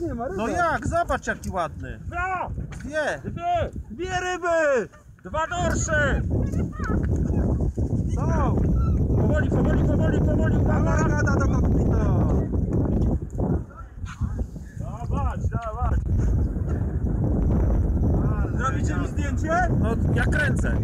nie ma ryby. No jak? Zobacz jaki ładny. Dwa! Dwie. Dwie! Dwie ryby! Dwa dorsze! Są! Powoli, powoli, powoli, powoli, uwaga! gada do kokpitu! Dawać, dawać! Zrobicie mi zdjęcie? No ja kręcę.